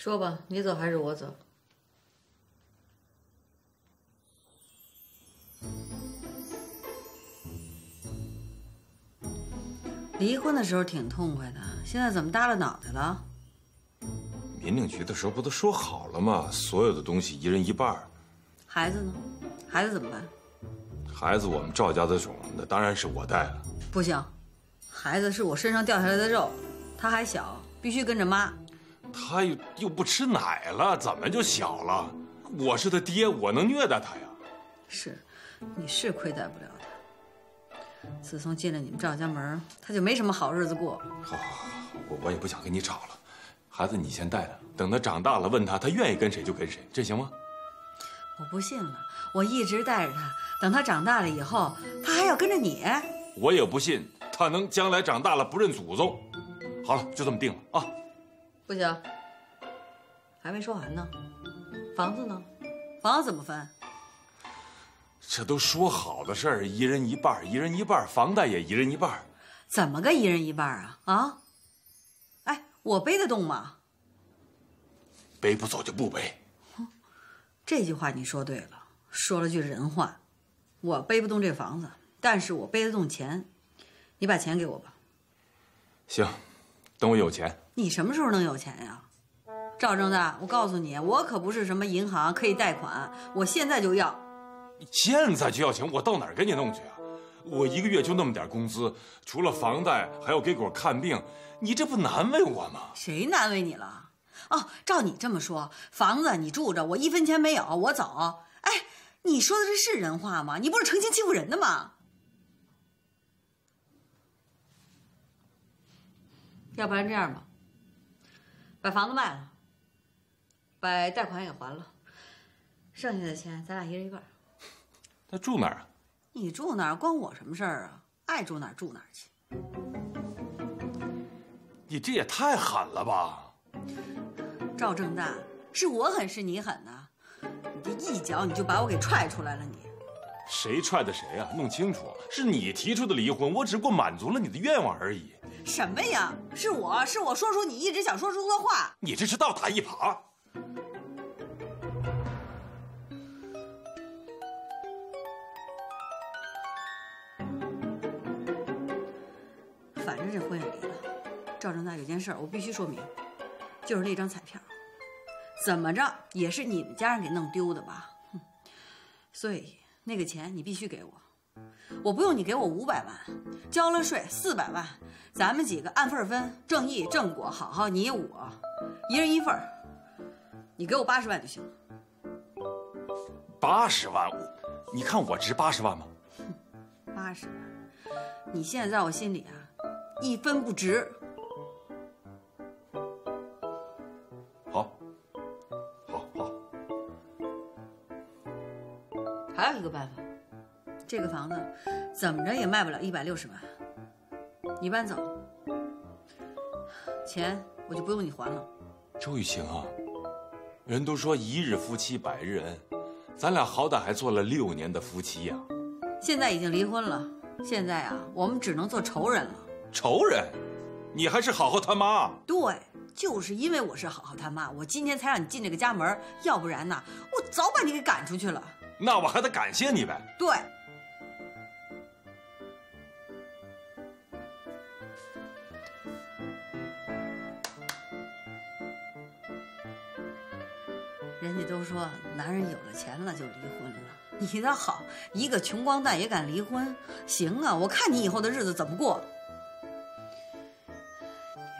说吧，你走还是我走？离婚的时候挺痛快的，现在怎么耷拉脑袋了？民政局的时候不都说好了吗？所有的东西一人一半。孩子呢？孩子怎么办？孩子，我们赵家的种，那当然是我带了。不行，孩子是我身上掉下来的肉，他还小，必须跟着妈。他又又不吃奶了，怎么就小了？我是他爹，我能虐待他呀？是，你是亏待不了他。自从进了你们赵家门，他就没什么好日子过。好，好，好，我我也不想跟你吵了。孩子，你先带着，等他长大了，问他，他愿意跟谁就跟谁，这行吗？我不信了，我一直带着他，等他长大了以后，他还要跟着你。我也不信他能将来长大了不认祖宗。好了，就这么定了啊。不行，还没说完呢。房子呢？房子怎么分？这都说好的事儿，一人一半，一人一半，房贷也一人一半。怎么个一人一半啊？啊？哎，我背得动吗？背不走就不背。这句话你说对了，说了句人话。我背不动这房子，但是我背得动钱。你把钱给我吧。行，等我有钱。你什么时候能有钱呀？赵正大，我告诉你，我可不是什么银行可以贷款，我现在就要。现在就要钱，我到哪儿给你弄去啊？我一个月就那么点工资，除了房贷，还要给狗看病，你这不难为我吗？谁难为你了？哦，照你这么说，房子你住着，我一分钱没有，我走。哎，你说的这是人话吗？你不是成心欺负人的吗？要不然这样吧，把房子卖了，把贷款也还了，剩下的钱咱俩一人一半。他住哪儿啊？你住哪儿关我什么事儿啊？爱住哪儿住哪儿去。你这也太狠了吧！赵正大，是我狠是你狠呢？你这一脚你就把我给踹出来了，你。谁踹的谁啊？弄清楚，是你提出的离婚，我只不过满足了你的愿望而已。什么呀？是我是我说出你一直想说出的话。你这是倒打一耙。反正这婚也离了。赵正大有件事我必须说明，就是那张彩票，怎么着也是你们家人给弄丢的吧？哼，所以那个钱你必须给我。我不用你给我五百万，交了税四百万，咱们几个按份分，正义正果，好好你我，一人一份你给我八十万就行了。八十万，你看我值八十万吗？八十万，你现在在我心里啊，一分不值。好，好，好。还有一个办法。这个房子怎么着也卖不了一百六十万，你搬走，钱我就不用你还了。周雨晴啊，人都说一日夫妻百日恩，咱俩好歹还做了六年的夫妻呀。现在已经离婚了，现在啊，我们只能做仇人了。仇人？你还是好好他妈？对，就是因为我是好好他妈，我今天才让你进这个家门，要不然呢，我早把你给赶出去了。那我还得感谢你呗。对。人家都说男人有了钱了就离婚了，你倒好，一个穷光蛋也敢离婚？行啊，我看你以后的日子怎么过。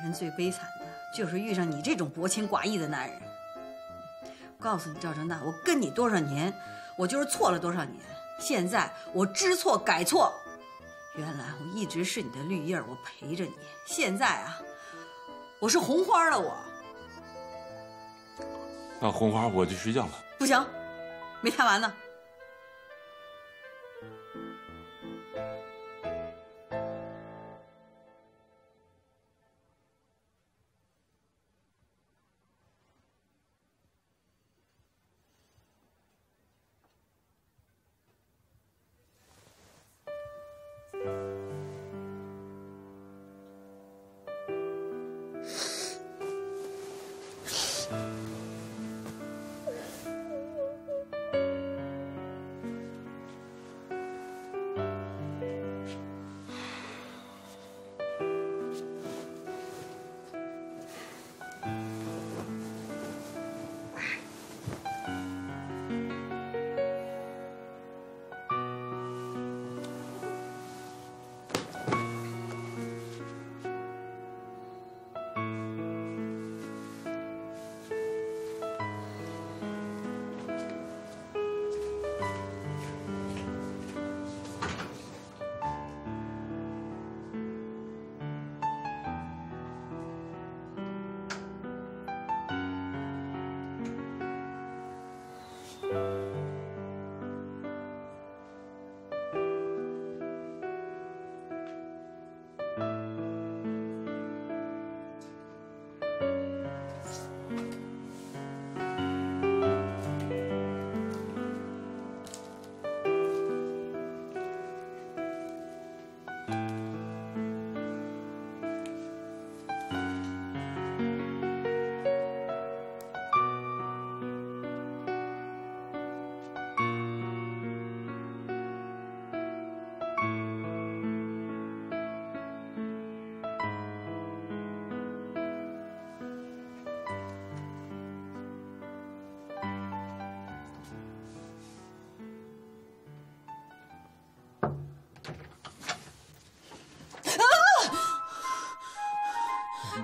人最悲惨的就是遇上你这种薄情寡义的男人。告诉你，赵正大，我跟你多少年，我就是错了多少年。现在我知错改错，原来我一直是你的绿叶，我陪着你。现在啊，我是红花了，我。那红花，我去睡觉了。不行，没谈完呢。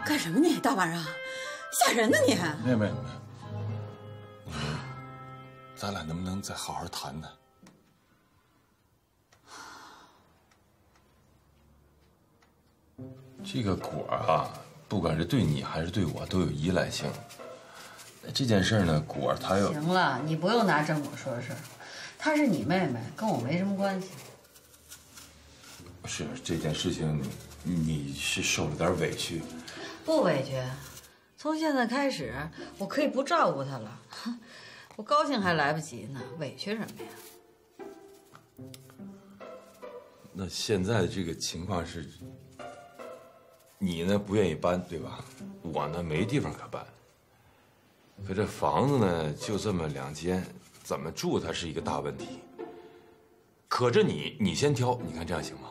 干什么你？大晚上吓人呢你！妹妹，你说咱俩能不能再好好谈谈？这个果儿啊，不管是对你还是对我，都有依赖性。这件事呢，果儿他又行了，你不用拿正果说事儿，她是你妹妹，跟我没什么关系。是这件事情，你是受了点委屈。不委屈，从现在开始，我可以不照顾她了。我高兴还来不及呢，委屈什么呀？那现在这个情况是，你呢不愿意搬，对吧？我呢没地方可搬。可这房子呢就这么两间，怎么住它是一个大问题。可这你你先挑，你看这样行吗？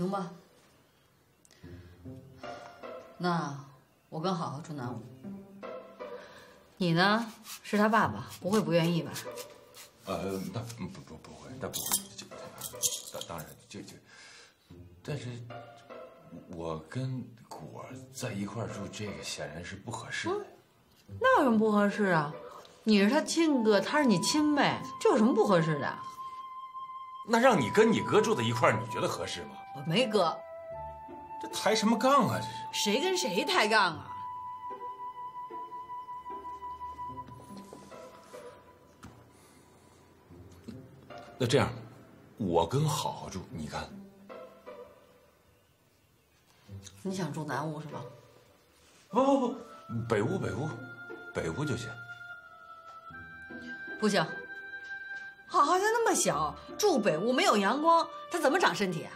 行吧，那我跟好好住南屋。你呢，是他爸爸，不会不愿意吧？呃，那不不不会，那不会，这当当然就就，但是我跟果儿在一块儿住，这个显然是不合适的。那有什么不合适啊？你是他亲哥，他是你亲妹，这有什么不合适的？那让你跟你哥住在一块儿，你觉得合适吗？我没哥，这抬什么杠啊？这是。谁跟谁抬杠啊？那这样，我跟好好住，你看。你想住南屋是吧？不不不，北屋北屋，北屋就行。不行，好好像那么小，住北屋没有阳光，他怎么长身体啊？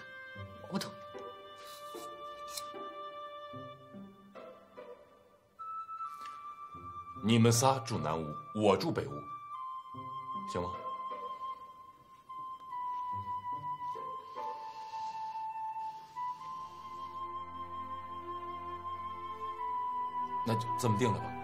你们仨住南屋，我住北屋，行吗？那就这么定了吧。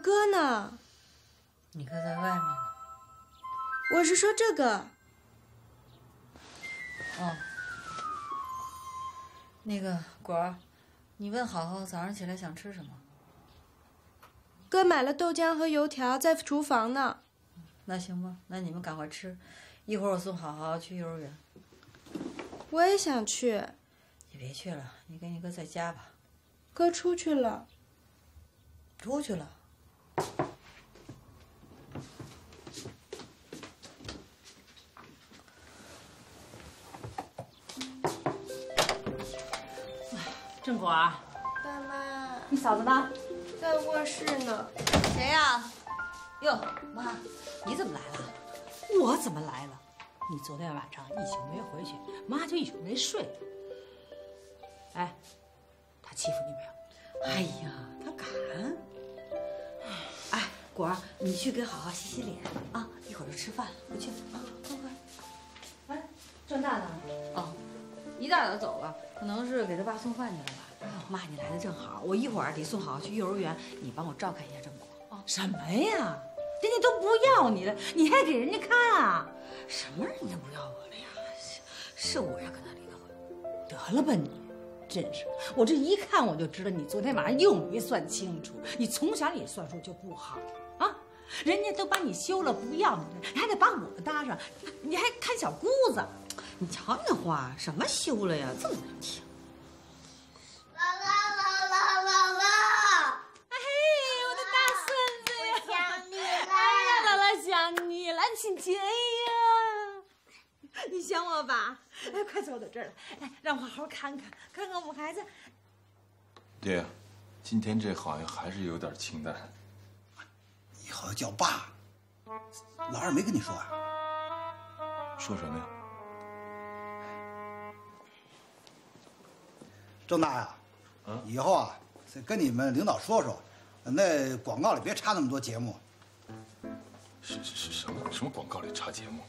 哥呢？你哥在外面呢。我是说这个。哦，那个果儿，你问好好早上起来想吃什么？哥买了豆浆和油条，在厨房呢。那行吧，那你们赶快吃，一会儿我送好好去幼儿园。我也想去。你别去了，你跟你哥在家吧。哥出去了。出去了。正果，爸妈你嫂子呢？在卧室呢。谁呀？哟，妈，你怎么来了？我怎么来了？你昨天晚上一宿没回去，妈就一宿没睡。哎，他欺负你没有？哎呀，他敢！果儿，你去给好好洗洗脸啊，一会儿就吃饭了，快去啊，快快！哎，郑大呢？哦，一大早走了，可能是给他爸送饭去了吧。妈，你来的正好，我一会儿得送好好去幼儿园，你帮我照看一下郑果。哦，什么呀？人家都不要你了，你还给人家看啊？什么人家不要我了呀？是是我要跟他离的婚。得了吧你，真是！我这一看我就知道你昨天晚上又没算清楚。你从小你算数就不好啊！人家都把你休了，不要你了，你还得把我搭上，你还看小姑子。你瞧你那话，什么休了呀？这么难听！姥姥，姥姥，姥姥！哎，我的大孙子呀！我想你了。哎呀，姥姥想你了，亲亲，哎呀，你想我吧？哎，快坐到这儿来，哎，让我好好看看，看看我们孩子。爹，今天这好像还是有点清淡。以后叫爸。老二没跟你说啊？说什么呀？郑大呀，以后啊，再跟你们领导说说，那广告里别插那么多节目。是是是什么什么广告里插节目？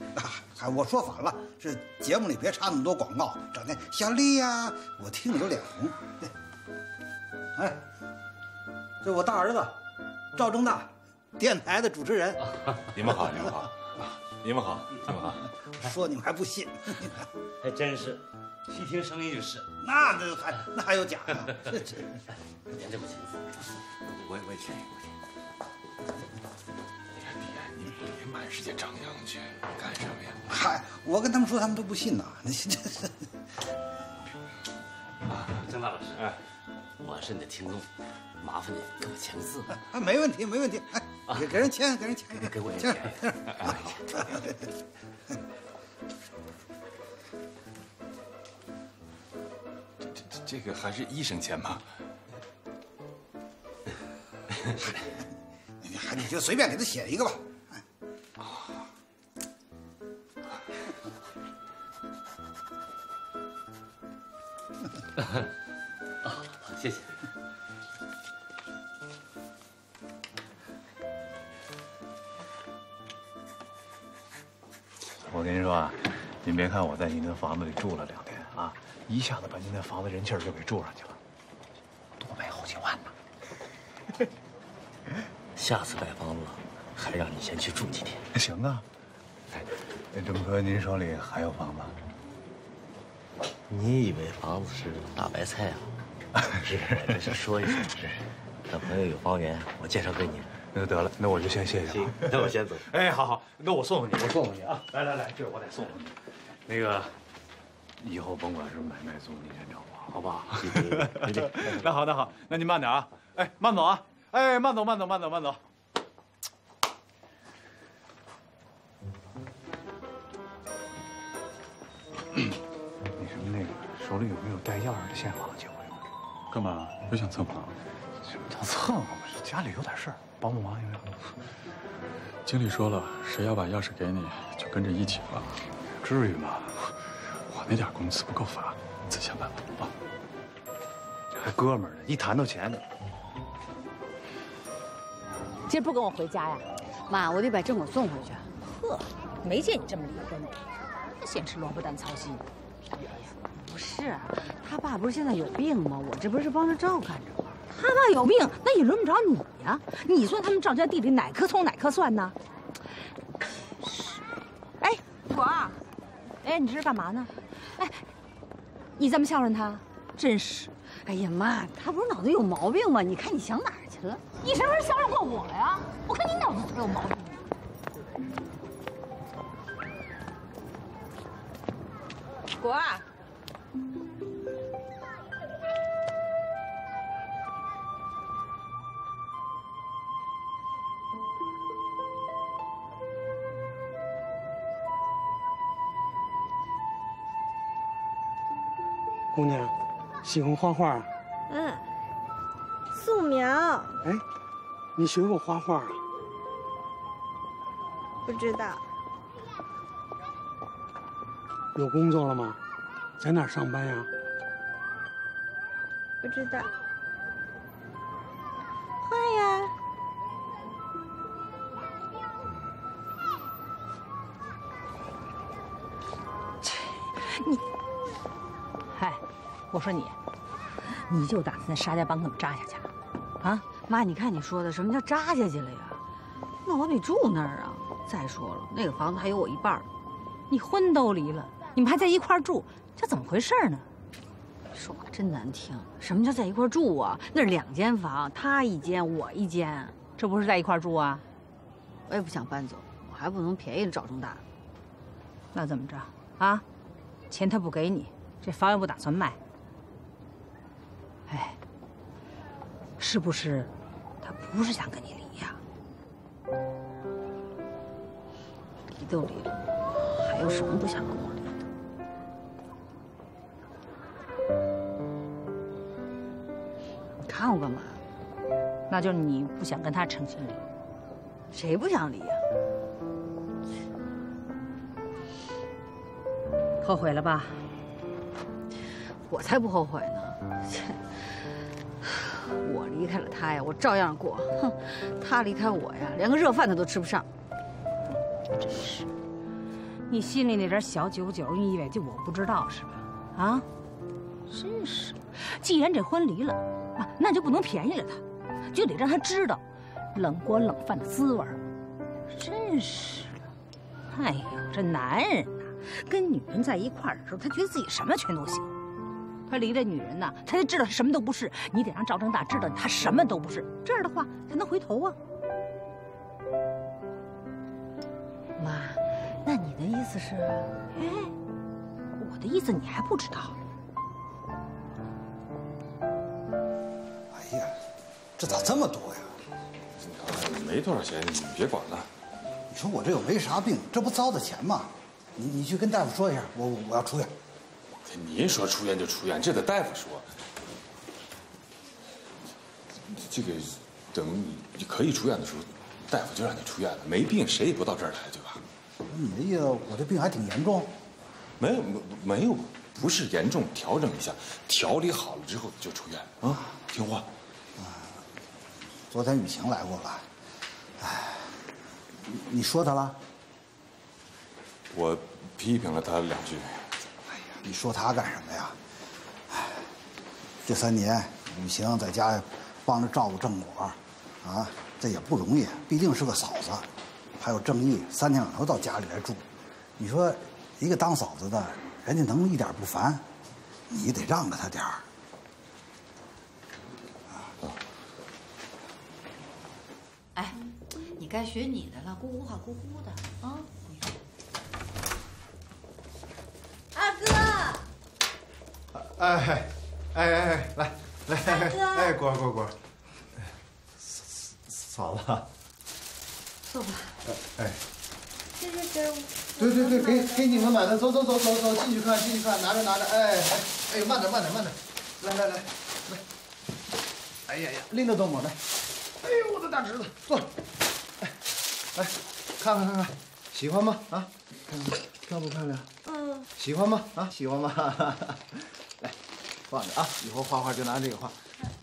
还我说反了，是节目里别插那么多广告，整天小丽呀，我听着都脸红。哎，这我大儿子赵正大，电台的主持人。你们好，你们好，你们好，你们好。说你们还不信？还真是，一听声音就是。那那还那还有假呀？这这，连这不亲自，我也我也欠一个。你别满世界张扬去，干什么呀？嗨，我跟他们说，他们都不信呐。那这啊，郑大老师，哎，我是你的听众，麻烦你给我签个字吧。啊，没问题，没问题。哎，给给人签，给人签，给我也签签。这这这个还是医生签吗？你你就随便给他写一个吧。看我在您的房子里住了两天啊，一下子把您的房子人气儿就给住上去了，多卖好几万呢。下次买房子，还让你先去住几天。行啊，哎，那郑哥，您手里还有房子？你以为房子是大白菜啊？是，这是说一说。是，等朋友有房源，我介绍给你。那得了，那我就先谢谢了。那我先走。哎，好好，那我送送你，我送送你啊！来来来，这我得送送你。那个，以后甭管是买卖租，你先找我，好不好？那好，那好，那您慢点啊！哎，慢走啊！哎，慢走，慢走，慢走，慢走。那什么那个手里有没有带钥匙的现房借我用？干嘛？又想蹭房？什么叫蹭啊？我是家里有点事儿，帮帮忙行不行？经理说了，谁要把钥匙给你，就跟着一起放。至于吗？我那点工资不够发，自想办法啊。还哥们儿呢，一谈到钱，今儿不跟我回家呀？妈，我得把正果送回去。呵，没见你这么离婚的，先吃萝卜淡操心。不是，他爸不是现在有病吗？我这不是帮着照看着吗？他爸有病，那也轮不着你呀。你算他们赵家地里哪棵葱哪棵蒜呢？哎，果儿，哎，你这是干嘛呢？哎，你这么孝顺他，真是。哎呀妈，他不是脑子有毛病吗？你看你想哪儿去了？你什么时候孝顺过我呀？我看你脑子才有毛病。果儿。姑娘，喜欢画画？嗯，素描哎，你学过画画啊？不知道。有工作了吗？在哪儿上班呀？不知道。我说你，你就打算在沙家浜这么扎下去啊？妈，你看你说的，什么叫扎下去了呀？那我得住那儿啊。再说了，那个房子还有我一半儿。你婚都离了，你们还在一块儿住，这怎么回事呢？说话真难听。什么叫在一块儿住啊？那是两间房，他一间，我一间，这不是在一块儿住啊？我也不想搬走，我还不能便宜了赵正大。那怎么着啊？钱他不给你，这房也不打算卖。是不是他不是想跟你离呀？离都离了，还有什么不想跟我离的？你看我干嘛？那就是你不想跟他成亲离，谁不想离呀？后悔了吧？我才不后悔呢。我离开了他呀，我照样过。哼，他离开我呀，连个热饭他都吃不上。真是，你心里那点小九九，你以为就我不知道是吧？啊，真是，既然这婚离了，啊，那就不能便宜了他，就得让他知道冷锅冷饭的滋味真是的，哎呦，这男人呐，跟女人在一块儿的时候，他觉得自己什么全都行。他离了女人呐，他就知道他什么都不是。你得让赵正大知道他什么都不是，这样的话才能回头啊。妈，那你的意思是？哎，我的意思你还不知道？哎呀，这咋这么多呀？没多少钱，你别管了。你说我这又没啥病，这不糟蹋钱吗？你你去跟大夫说一下，我我我要出院。您说出院就出院，这得大夫说。这个，等你可以出院的时候，大夫就让你出院了。没病谁也不到这儿来，对吧？你的意思，我这病还挺严重？没有，没有，不是严重，调整一下，调理好了之后就出院啊，听话。啊，昨天雨晴来过了，哎，你说他了？我批评了他两句。你说他干什么呀？哎，这三年雨晴在家帮着照顾正果，啊，这也不容易，毕竟是个嫂子。还有正义，三天两头到家里来住。你说，一个当嫂子的，人家能一点不烦？你得让着他点儿。哎，你该学你的了，咕咕哈咕咕的啊。二哥，哎哎哎哎，来来，哎果果果，嫂子，坐吧。哎，这是给我。对对对，给给你们买的，走走走走走，进去看进去看，拿着拿着，哎哎哎，慢点慢点慢点，来来来来，哎呀呀，拎得动吗？来，哎呦我的大侄子，坐，哎，来，看看看看，喜欢吗？啊，看看漂不漂亮？嗯。喜欢吗？啊，喜欢吗？来，放着啊，以后画画就拿这个画。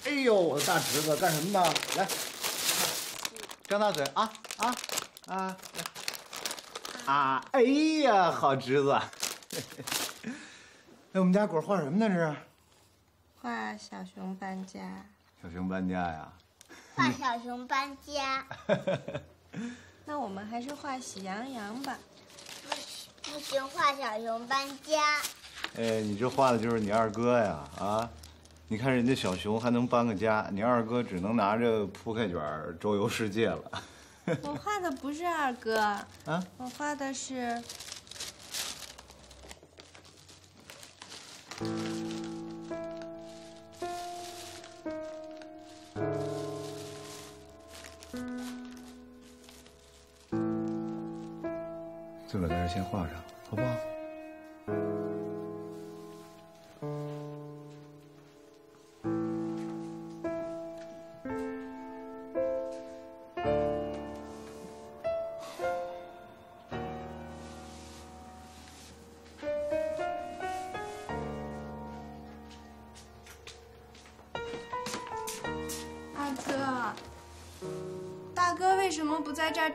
哎呦，我的大侄子，干什么呢？来，张大嘴啊啊啊！来。啊！哎呀，好侄子！哎，我们家果画什么呢？这是画小熊搬家。小熊搬家呀？画小熊搬家。那我们还是画喜羊羊吧。不不行，画小熊搬家。哎，你这画的就是你二哥呀！啊，你看人家小熊还能搬个家，你二哥只能拿着铺盖卷周游世界了。我画的不是二哥，啊，我画的是。自个儿在这先画上，好不好？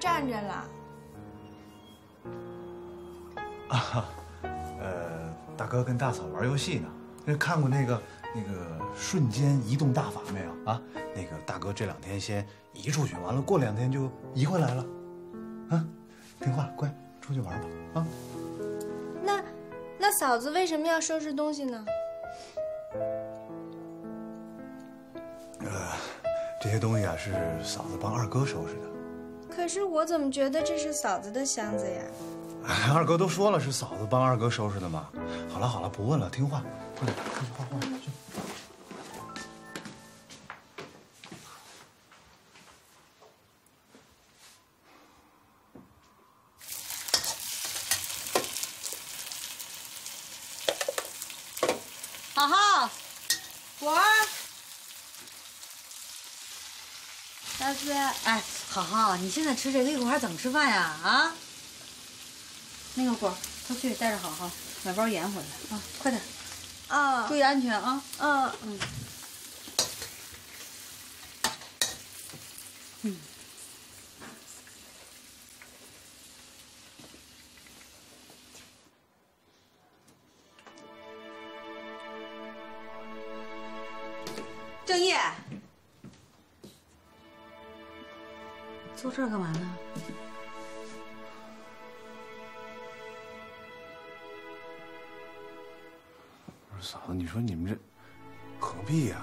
站着了？啊，呃，大哥跟大嫂玩游戏呢。那看过那个那个瞬间移动大法没有啊？那个大哥这两天先移出去，完了过两天就移回来了。啊，听话乖，出去玩吧啊。那那嫂子为什么要收拾东西呢？呃，这些东西啊是嫂子帮二哥收拾的。可是我怎么觉得这是嫂子的箱子呀？哎，二哥都说了是嫂子帮二哥收拾的嘛。好了好了，不问了，听话，快点快去画画去。好好，果儿，大哥，哎，好好，你现在吃这个，一会儿还怎么吃饭呀？啊？那个果，快去带着好好。买包盐回来啊！快点，啊，注意安全啊！嗯嗯。嗯。坐这儿干嘛呢？不是嫂子，你说你们这何必呀、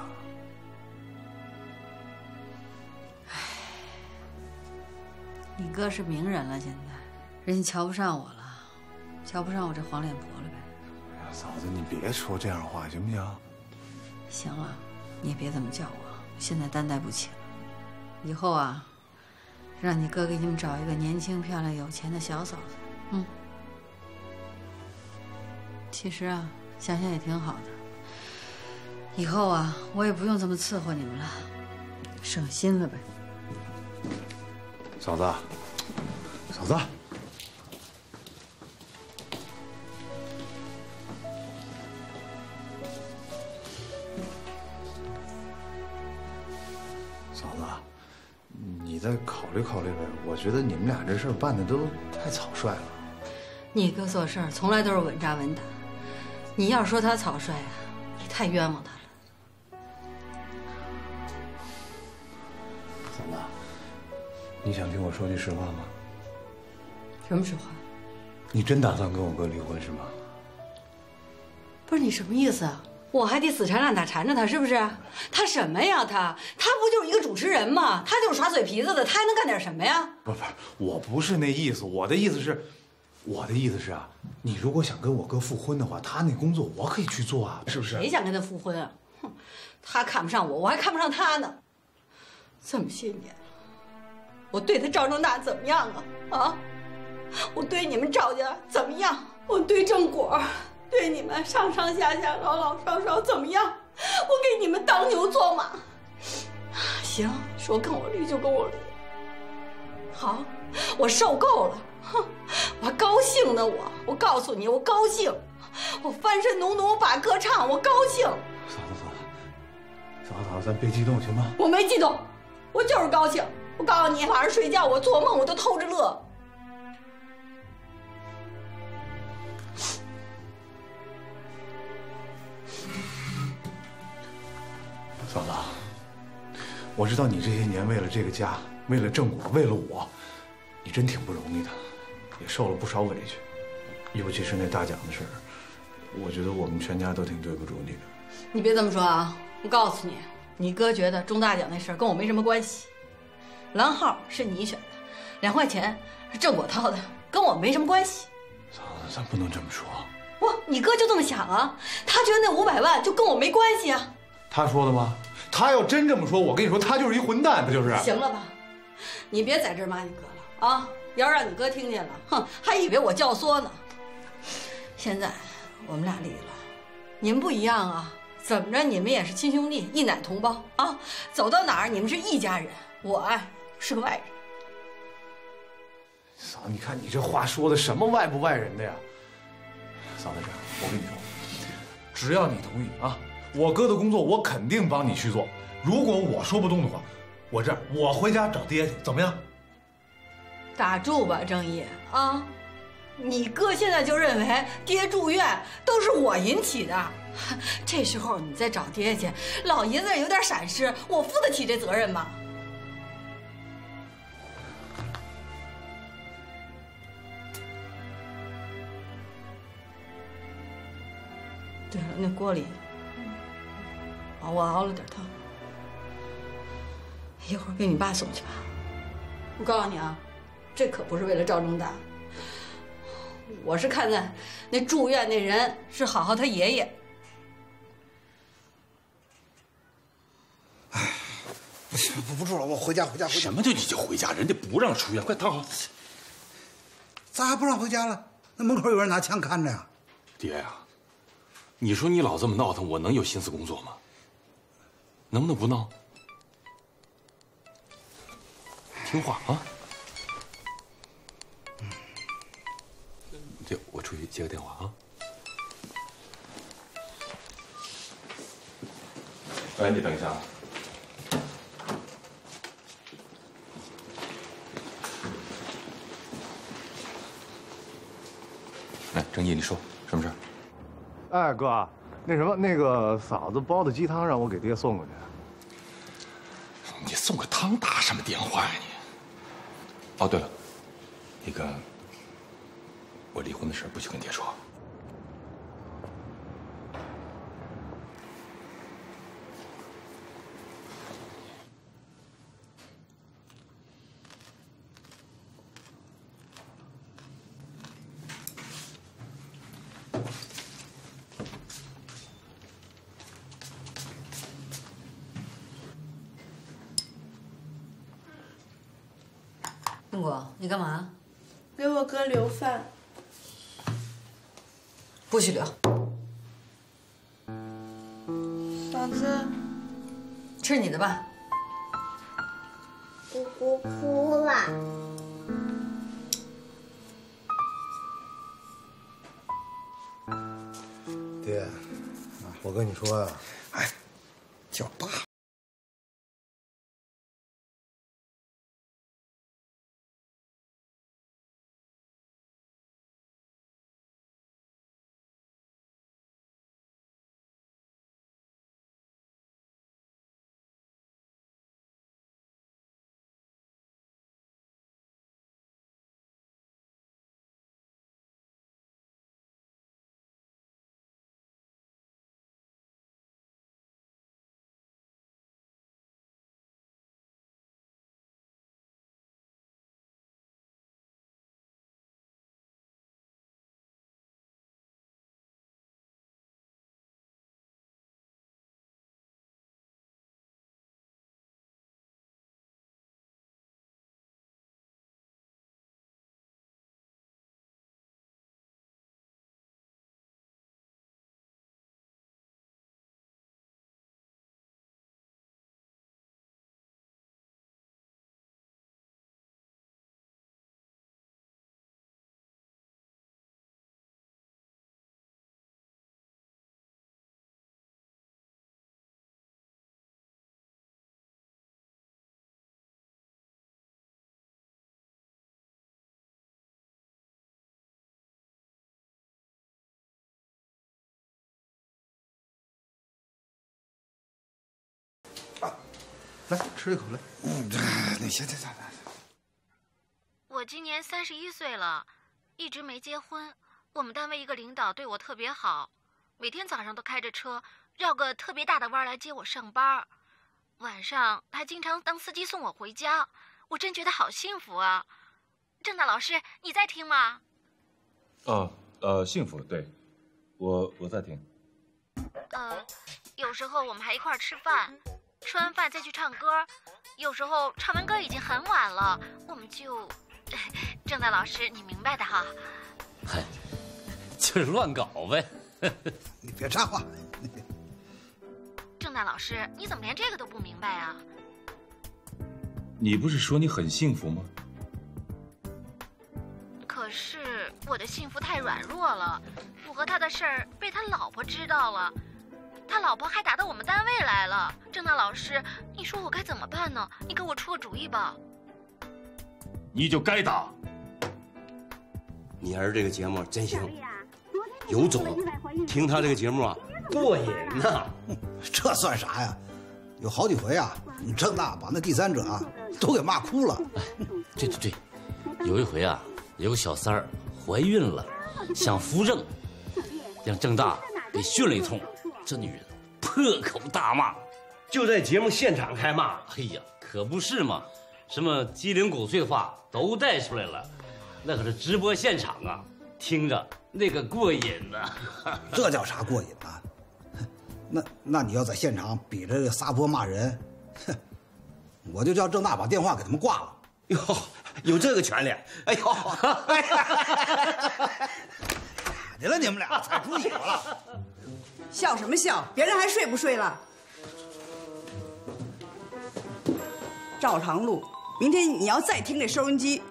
你哥是名人了，现在人家瞧不上我了，瞧不上我这黄脸婆了呗。哎呀，嫂子，你别说这样话行不行？行了，你也别这么叫我，现在担待不起了。以后啊，让你哥给你们找一个年轻、漂亮、有钱的小嫂子。嗯。其实啊，想想也挺好的。以后啊，我也不用这么伺候你们了，省心了呗。嫂子，嫂子，嫂子，你在考虑考虑呗。我觉得你们俩这事儿办的都太草率了。你哥做事儿从来都是稳扎稳打，你要说他草率啊，你太冤枉他了。怎么，你想听我说句实话吗？什么实话？你真打算跟我哥离婚是吗？不是你什么意思啊？我还得死缠烂打缠着他，是不是？他什么呀？他他不就是一个主持人吗？他就是耍嘴皮子的，他还能干点什么呀？不不，我不是那意思，我的意思是，我的意思是啊，你如果想跟我哥复婚的话，他那工作我可以去做啊，是不是？谁想跟他复婚啊？哼，他看不上我，我还看不上他呢。这么些年了，我对他赵正大怎么样啊？啊，我对你们赵家怎么样？我对正果，对你们上上下下、老老少少怎么样？我给你们当牛做马。行，说跟我离就跟我离。好，我受够了。哼，我高兴呢，我我告诉你，我高兴，我翻身农奴把歌唱，我高兴。嫂子嫂子，嫂子嫂子，咱别激动行吗？我没激动，我就是高兴。我告诉你，晚上睡觉我做梦我都偷着乐。嫂子，我知道你这些年为了这个家，为了正果，为了我，你真挺不容易的，也受了不少委屈。尤其是那大奖的事儿，我觉得我们全家都挺对不住你的。你别这么说啊！我告诉你，你哥觉得中大奖那事儿跟我没什么关系，蓝号是你选的，两块钱是正果掏的，跟我没什么关系。嫂子，咱不能这么说。不，你哥就这么想啊？他觉得那五百万就跟我没关系啊？他说的吗？他要真这么说，我跟你说，他就是一混蛋，他就是。行了吧，你别在这儿骂你哥了啊！要是让你哥听见了，哼，还以为我教唆呢。现在我们俩离了，你们不一样啊！怎么着，你们也是亲兄弟，一奶同胞啊！走到哪儿你们是一家人，我哎是个外人。嫂子，你看你这话说的什么外不外人的呀？嫂子，这样，我跟你说，只要你同意啊，我哥的工作我肯定帮你去做。如果我说不动的话，我这样，我回家找爹去，怎么样？打住吧，郑义啊！你哥现在就认为爹住院都是我引起的，这时候你再找爹去，老爷子有点闪失，我负得起这责任吗？对了，那锅里熬我熬了点汤，一会儿给你爸送去吧。我告诉你啊，这可不是为了赵忠达，我是看在那住院那人是好好他爷爷。哎不行，不不住了，我回家回家回家。什么叫你就回家？人家不让出院，快躺好。咋还不让回家了？那门口有人拿枪看着呀。爹呀、你说你老这么闹腾，我能有心思工作吗？能不能不闹？听话啊！对，我出去接个电话啊。哎，你等一下。来，郑义，你说什么事儿？哎，哥。那什么，那个嫂子煲的鸡汤让我给爹送过去。你送个汤打什么电话呀你？哦，对了，那个，我离婚的事不许跟爹说。你干嘛？给我哥留饭。不许留。嫂子，吃你的吧。姑姑哭了。爹，我跟你说呀，哎，来吃一口来。嗯，那行行行行。我今年三十一岁了，一直没结婚。我们单位一个领导对我特别好，每天早上都开着车绕个特别大的弯来接我上班，晚上还经常当司机送我回家。我真觉得好幸福啊！郑大老师，你在听吗？哦，呃，幸福，对，我我在听。呃，有时候我们还一块儿吃饭，吃完饭再去唱歌。有时候唱完歌已经很晚了，我们就…… 郑大老师，你明白的哈。嗨，就是乱搞呗。你别插话。郑大老师，你怎么连这个都不明白啊？你不是说你很幸福吗？可是我的幸福太软弱了，我和他的事儿被他老婆知道了，他老婆还打到我们单位来了。郑大老师，你说我该怎么办呢？你给我出个主意吧。你就该打。你儿这个节目真行，有种，听他这个节目啊，过瘾呐。这算啥呀？有好几回啊，郑大把那第三者啊都给骂哭了。哎，对对对，有一回啊，有个小三儿怀孕了，想扶正，让郑大给训了一通。这女人破口大骂，就在节目现场开骂。哎呀，可不是嘛，什么鸡零狗碎的话都带出来了，那可是直播现场啊，听着那个过瘾呐。这叫啥过瘾呐？那那你要在现场比着撒泼骂人，哼，我就叫郑大把电话给他们挂了。哟，有这个权利？哎呦，咋的了你们俩踩出尾巴了，笑什么笑？别人还睡不睡了？照常录，明天你要再听这收音机，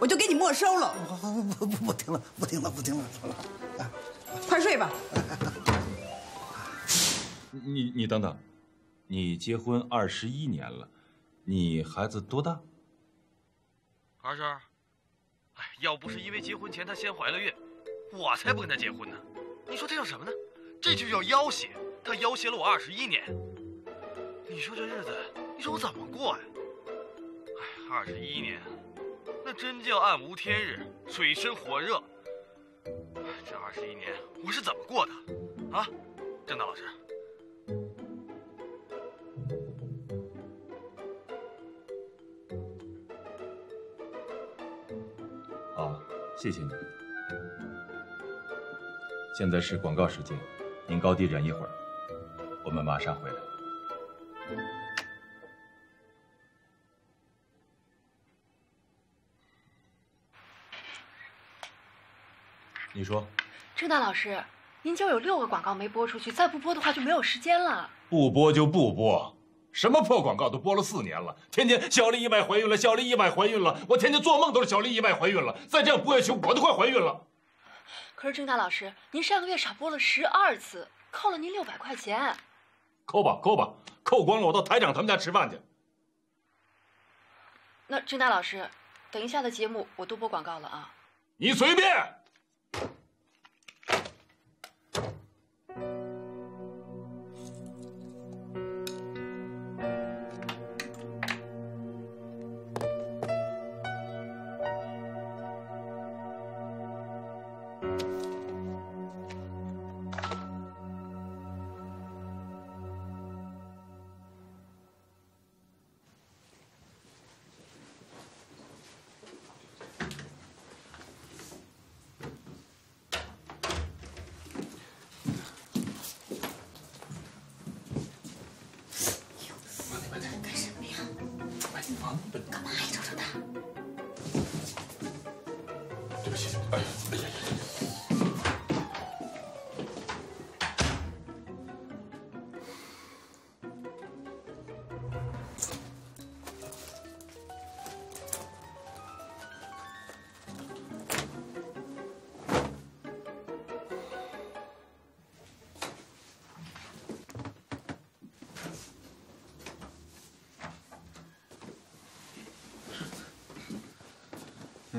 我就给你没收了。不不不不听了，不听了，不听了，说了，快睡吧。你你等等，你结婚二十一年了，你孩子多大？二十二。哎，要不是因为结婚前她先怀了孕，我才不跟她结婚呢。你说这叫什么呢？这就叫要挟。他要挟了我二十一年。你说这日子，你说我怎么过呀？哎，二十一年，那真叫暗无天日，水深火热。这二十一年我是怎么过的？啊，郑大老师。好，谢谢你。现在是广告时间，您高低忍一会儿，我们马上回来。你说，郑大老师，您今儿有六个广告没播出去，再不播的话就没有时间了。不播就不播，什么破广告都播了四年了，天天小丽意外怀孕了，小丽意外怀孕了，我天天做梦都是小丽意外怀孕了，再这样播下去，我都快怀孕了。可是郑大老师，您上个月少播了十二次，扣了您六百块钱。扣吧扣吧，扣光了我到台长他们家吃饭去。那郑大老师，等一下的节目我都播广告了啊。你随便。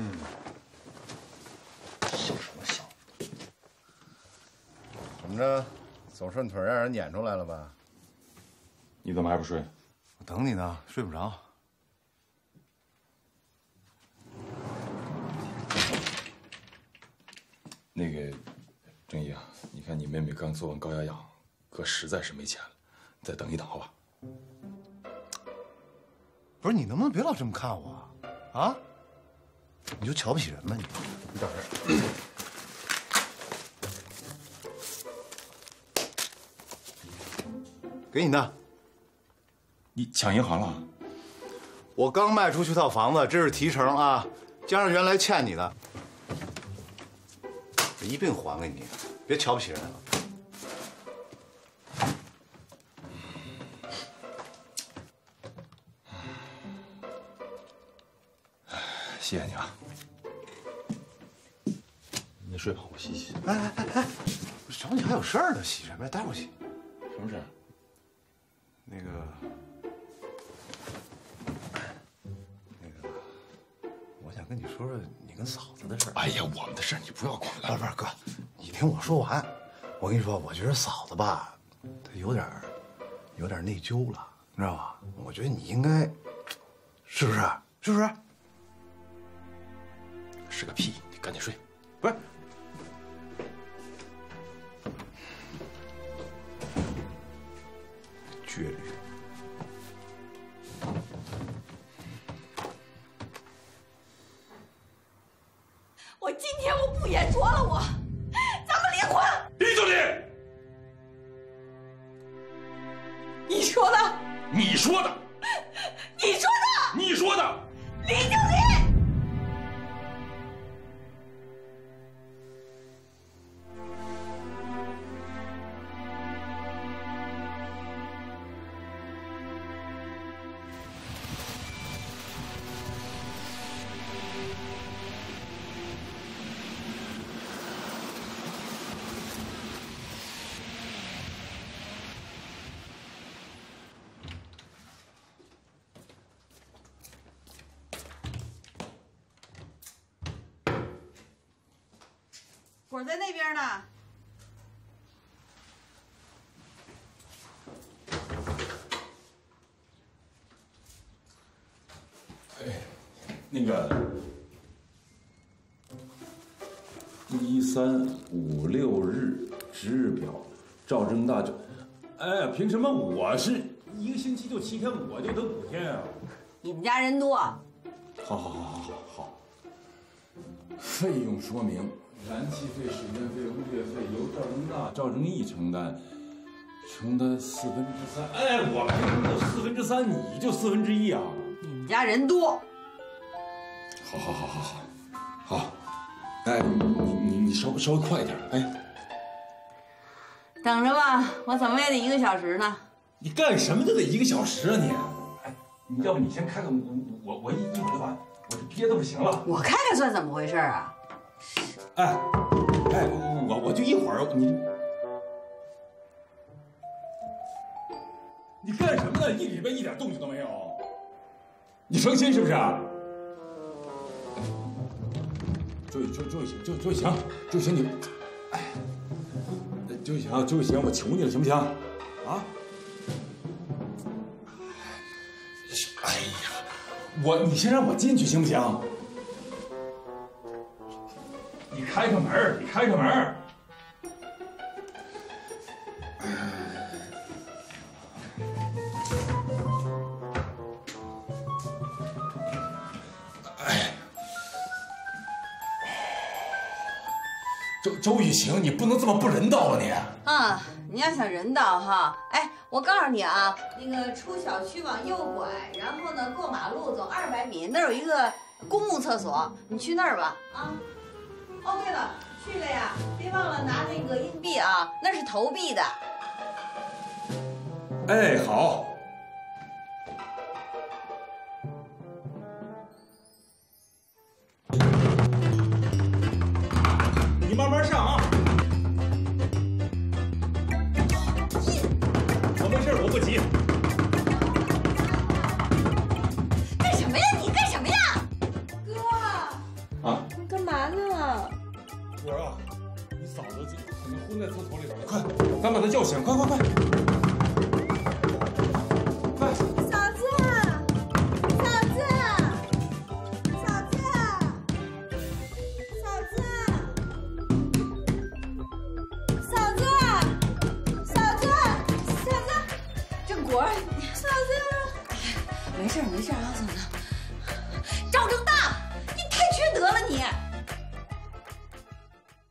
嗯，笑什么笑？怎么着，走顺腿让人撵出来了吧？你怎么还不睡？我等你呢，睡不着。那个，郑毅啊，你看你妹妹刚做完高压氧，哥实在是没钱了，再等一等，好吧？不是你能不能别老这么看我啊？啊？你就瞧不起人吗你？你等着。给你的。你抢银行了？我刚卖出去套房子，这是提成啊，加上原来欠你的，一并还给你。别瞧不起人了。谢谢你啊。你睡吧，我洗洗。哎哎哎哎，我找你还有事儿呢，洗什么呀？待会儿洗。什么事儿？那个，那个，我想跟你说说你跟嫂子的事儿。哎呀，我们的事儿你不要管了。不是不是哥，你听我说完。我跟你说，我觉得嫂子吧，她有点儿有点内疚了，你知道吧？我觉得你应该，是不是？是不是？是个屁！你赶紧睡。不是。你说的，呢。那个一三五六日值日表，赵正大就，哎，凭什么我是一个星期就七天，我就得五天啊？你们家人多，好好好好好好。费用说明：燃气费、水电费、物业费由赵正大、赵正义承担，承担四分之三。哎，我凭什么就四分之三，你就四分之一啊？你们家人多。好好好好好，好，哎，你你你稍稍微快一点，哎，等着吧，我怎么也得一个小时呢。你干什么都得一个小时啊你？哎，你要不你先开开，我我我一一会儿就把我这憋的不行了。我开开算怎么回事啊？哎，哎，我我就一会儿，你你干什么呢？一礼拜一点动静都没有，你生心是不是？周周周雨晴，周周雨晴，周雨晴你，哎，周雨晴，周雨晴，我求你了，行不行？啊？哎呀，我你先让我进去行不行？开开门，你开开门。周周雨晴，你不能这么不人道啊你！啊，你要想人道哈，哎，我告诉你啊，那个出小区往右拐，然后呢过马路走二百米，那儿有一个公共厕所，你去那儿吧。啊，哦对了，去了呀，别忘了拿那个硬币啊，那是投币的。哎，好。果儿啊，你嫂子可能昏在厕所里边了，快，咱把她叫醒，快快！快！